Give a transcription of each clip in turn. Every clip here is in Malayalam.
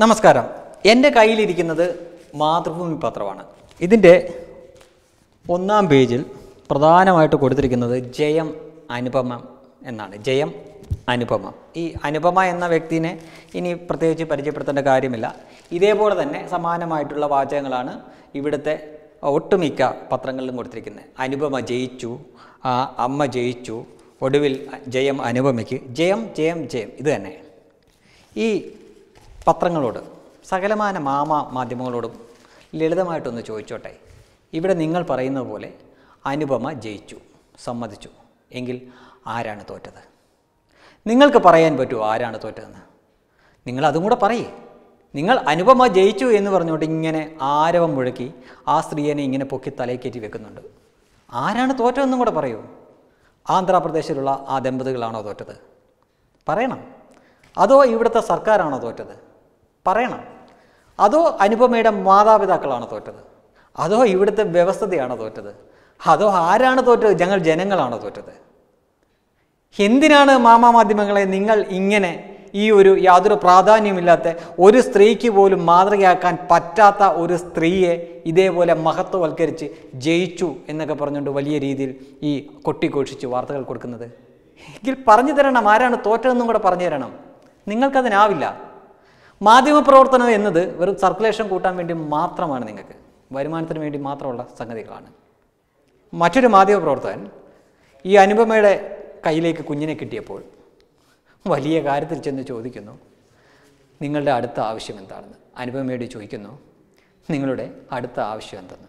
നമസ്കാരം. എന്റെ കയ്യിലിരിക്കുന്നത് മാതൃഭൂമി പത്രമാണ്. ഇതിന്റെ ഒന്നാം പേജിൽ പ്രധാനമായിട്ട് കൊടുത്തിരിക്കുന്നത് ജയം അനുപമ എന്നാണ്. ജയം അനുപമ. ഈ അനുപമ എന്ന വ്യക്തിനെ ഇനി പ്രത്യേകിച്ച് പരിചയപ്പെടുത്തേണ്ട കാര്യമില്ല. ഇതേപോലെ തന്നെ സമാനമായിട്ടുള്ള വാചകങ്ങളാണ് ഇവിടുത്തെ ഒട്ടുമിക്ക പത്രങ്ങളിലും കൊടുത്തിരിക്കുന്നത്. അനുപമ ജയിച്ചു അമ്മ ജയിച്ചു ഒടുവിൽ ജയം അനുപമയ്ക്ക് ജയം ജയം ജയം ഇത് തന്നെ. ഈ പത്രങ്ങളോട് സകലമാന മാമ മാധ്യമങ്ങളോടും ലളിതമായിട്ടൊന്ന് ചോദിച്ചോട്ടെ. ഇവിടെ നിങ്ങൾ പറയുന്ന പോലെ അനുപമ ജയിച്ചു സമ്മതിച്ചു. എങ്കിൽ ആരാണ് തോറ്റത്? നിങ്ങൾക്ക് പറയാൻ പറ്റുമോ ആരാണ് തോറ്റതെന്ന്. നിങ്ങൾ അതും കൂടെ പറയേ. നിങ്ങൾ അനുപമ ജയിച്ചു എന്ന് പറഞ്ഞുകൊണ്ട് ഇങ്ങനെ ആരവം മുഴക്കി ആ സ്ത്രീയെ ഇങ്ങനെ പൊക്കി തലയിൽ വെക്കുന്നുണ്ട്. ആരാണ് തോറ്റതെന്നും കൂടെ പറയൂ. ആന്ധ്രാപ്രദേശിലുള്ള ആ ദമ്പതികളാണോ തോറ്റത്? പറയണം. അതോ ഇവിടുത്തെ സർക്കാരാണോ തോറ്റത്? പറയണം. അതോ അനുപമയുടെ മാതാപിതാക്കളാണ് തോറ്റത്? അതോ ഇവിടുത്തെ വ്യവസ്ഥതയാണോ തോറ്റത്? അതോ ആരാണ് തോറ്റത്? ഞങ്ങൾ ജനങ്ങളാണ് തോറ്റത്. എന്തിനാണ് മാമാ മാധ്യമങ്ങളെ നിങ്ങൾ ഇങ്ങനെ ഈ ഒരു യാതൊരു പ്രാധാന്യമില്ലാത്ത ഒരു സ്ത്രീക്ക് പോലും മാതൃകയാക്കാൻ പറ്റാത്ത ഒരു സ്ത്രീയെ ഇതേപോലെ മഹത്വവൽക്കരിച്ച് ജയിച്ചു എന്നൊക്കെ പറഞ്ഞുകൊണ്ട് വലിയ രീതിയിൽ ഈ കൊട്ടിഘോഷിച്ച് വാർത്തകൾ കൊടുക്കുന്നത്? എങ്കിൽ പറഞ്ഞു തരണം ആരാണ് തോറ്റതെന്നും കൂടെ പറഞ്ഞു തരണം. നിങ്ങൾക്കതിനാവില്ല. മാധ്യമപ്രവർത്തനം എന്നത് വെറും സർക്കുലേഷൻ കൂട്ടാൻ വേണ്ടി മാത്രമാണ് നിങ്ങൾക്ക്. വരുമാനത്തിന് വേണ്ടി മാത്രമുള്ള സംഗതികളാണ്. മറ്റൊരു മാധ്യമപ്രവർത്തകൻ ഈ അനുപമയുടെ കയ്യിലേക്ക് കുഞ്ഞിനെ കിട്ടിയപ്പോൾ വലിയ കാര്യത്തിൽ ചെന്ന് ചോദിക്കുന്നു നിങ്ങളുടെ അടുത്ത ആവശ്യം എന്താണെന്ന്? അനുപമയോട് ചോദിക്കുന്നു നിങ്ങളുടെ അടുത്ത ആവശ്യം എന്തെന്ന്?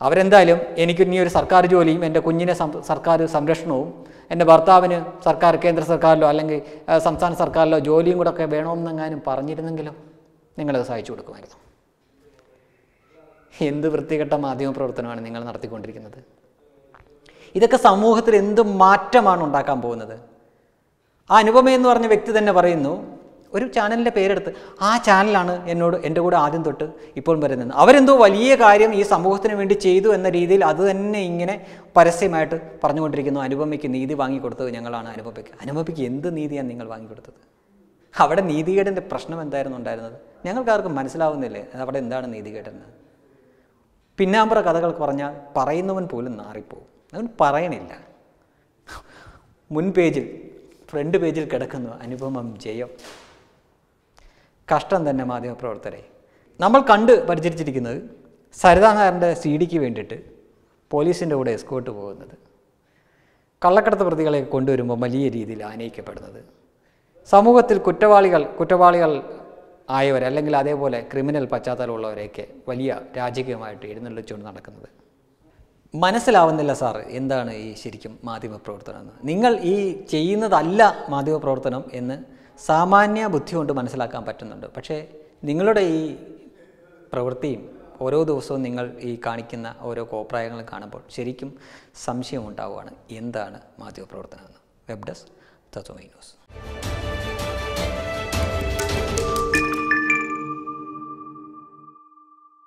അവരെന്തായാലും എനിക്ക് ഇനി ഒരു സർക്കാർ ജോലിയും എന്റെ കുഞ്ഞിനെ സർക്കാർ സംരക്ഷണവും എന്റെ ഭർത്താവിന് സർക്കാർ കേന്ദ്ര സർക്കാരിലോ അല്ലെങ്കിൽ സംസ്ഥാന സർക്കാരിലോ ജോലിയും കൂടെ ഒക്കെ വേണമെന്നെങ്ങാനും പറഞ്ഞിരുന്നെങ്കിലും നിങ്ങളത് സഹായിച്ചു കൊടുക്കുമായിരുന്നു. എന്ത് വൃത്തികെട്ട മാധ്യമ പ്രവർത്തനമാണ് നിങ്ങൾ നടത്തിക്കൊണ്ടിരിക്കുന്നത്? ഇതൊക്കെ സമൂഹത്തിൽ എന്ത് മാറ്റമാണ് ഉണ്ടാക്കാൻ പോകുന്നത്? ആ അനുപമ എന്ന് പറഞ്ഞ വ്യക്തി തന്നെ പറയുന്നു ഒരു ചാനലിന്റെ പേരെടുത്ത് ആ ചാനലാണ് എന്നോട് എന്റെ കൂടെ ആദ്യം തൊട്ട് ഇപ്പോൾ വരെ നിന്ന്. അവരെന്തോ വലിയ കാര്യം ഈ സമൂഹത്തിന് വേണ്ടി ചെയ്തു എന്ന രീതിയിൽ അത് തന്നെ ഇങ്ങനെ പരസ്യമായിട്ട് പറഞ്ഞുകൊണ്ടിരിക്കുന്നു. അനുപമയ്ക്ക് നീതി വാങ്ങിക്കൊടുത്തത് ഞങ്ങളാണ്. അനുപമയ്ക്ക് അനുപമയ്ക്ക് എന്ത് നീതിയാണ് നിങ്ങൾ വാങ്ങിക്കൊടുത്തത്? അവിടെ നീതികേടിന്റെ പ്രശ്നം എന്തായിരുന്നു ഉണ്ടായിരുന്നത്? ഞങ്ങൾക്കാർക്കും മനസ്സിലാവുന്നില്ലേ? അവിടെ എന്താണ് നീതികേടെന്ന്? പിന്നാമ്പറ കഥകൾ പറഞ്ഞാൽ പറയുന്നവൻ പോലും നാറിപ്പോവും. അവൻ പറയണില്ല. മുൻ പേജിൽ ഫ്രണ്ട് പേജിൽ കിടക്കുന്നു അനുപമം ജയം. കഷ്ടം തന്നെ മാധ്യമപ്രവർത്തകരെ. നമ്മൾ കണ്ട് പരിചരിച്ചിരിക്കുന്നത് സരിതാനാറിന്റെ സി ഡിക്ക് വേണ്ടിയിട്ട് പോലീസിന്റെ കൂടെ എസ്കോട്ട് പോകുന്നത്. കള്ളക്കടത്ത് പ്രതികളെ കൊണ്ടുവരുമ്പോൾ വലിയ രീതിയിൽ ആനയിക്കപ്പെടുന്നത്. സമൂഹത്തിൽ കുറ്റവാളികൾ കുറ്റവാളികൾ ആയവർ അല്ലെങ്കിൽ അതേപോലെ ക്രിമിനൽ പശ്ചാത്തലമുള്ളവരെയൊക്കെ വലിയ രാജകീയമായിട്ട് എഴുന്നള്ളിച്ചുകൊണ്ട് നടക്കുന്നത്. മനസ്സിലാവുന്നില്ല സാർ എന്താണ് ഈ ശരിക്കും മാധ്യമപ്രവർത്തനം എന്ന്. നിങ്ങൾ ഈ ചെയ്യുന്നതല്ല മാധ്യമപ്രവർത്തനം എന്ന് സാമാന്യ ബുദ്ധി കൊണ്ട് മനസ്സിലാക്കാൻ പറ്റുന്നുണ്ട്. പക്ഷേ നിങ്ങളുടെ ഈ പ്രവൃത്തിയും ഓരോ ദിവസവും നിങ്ങൾ ഈ കാണിക്കുന്ന ഓരോ കോപ്രായങ്ങളും കാണുമ്പോൾ ശരിക്കും സംശയം ഉണ്ടാവുകയാണ്. എന്താണ് മാധ്യമപ്രവർത്തനം എന്ന്? വെബ് ഡെസ്ക് തത്വമൈ ന്യൂസ്